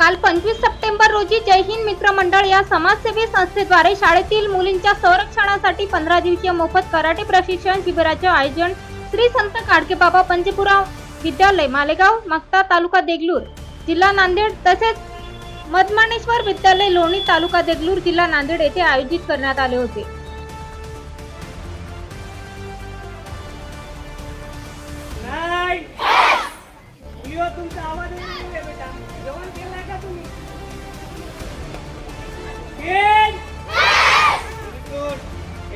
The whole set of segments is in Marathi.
काल पंचवीस सप्टेंबर रोजी जय हिंद मित्र मंडळ या समाजसेवी संस्थेद्वारे शाळेतील मुलींच्या संरक्षणासाठी पंधरा दिवसीय मोफत कराटे प्रशिक्षण शिबिराचे आयोजन श्री संत गाडगेबाबा पंचपुरा विद्यालय मालेगाव मक्ता तालुका देगलूर जिल्हा नांदेड तसेच मदमाणेश्वर विद्यालय लोणी तालुका देगलूर जिल्हा नांदेड येथे आयोजित करण्यात आले होते. तुमचा आवाज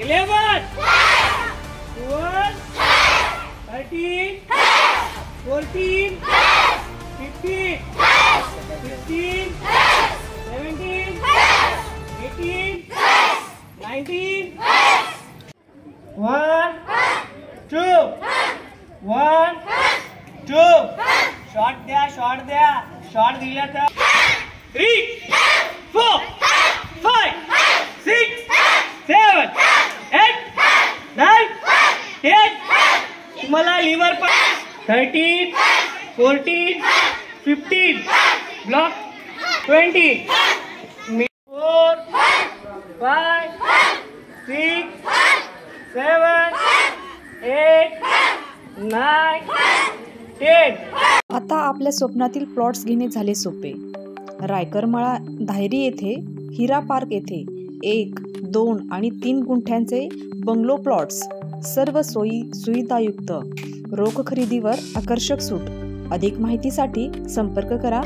eleven, twelve, thirteen, fourteen, fifteen, sixteen, seventeen, eighteen, nineteen. One, two, one, two. Shot there, shot there, shot दिया था. Three. तुम्हाला लिव्हर पण thirteen fourteen fifteen block twenty four five six seven eight nine ten आता आपल्या स्वप्नातील प्लॉट्स घेणे झाले सोपे. रायकरमळा धायरी येथे हिरा पार्क येथे एक दोन आणि तीन गुंठ्यांचे बंगलो प्लॉट्स सर्व सोयी सुविधायुक्त. रोख खरेदीवर आकर्षक सूट. अधिक माहितीसाठी संपर्क करा.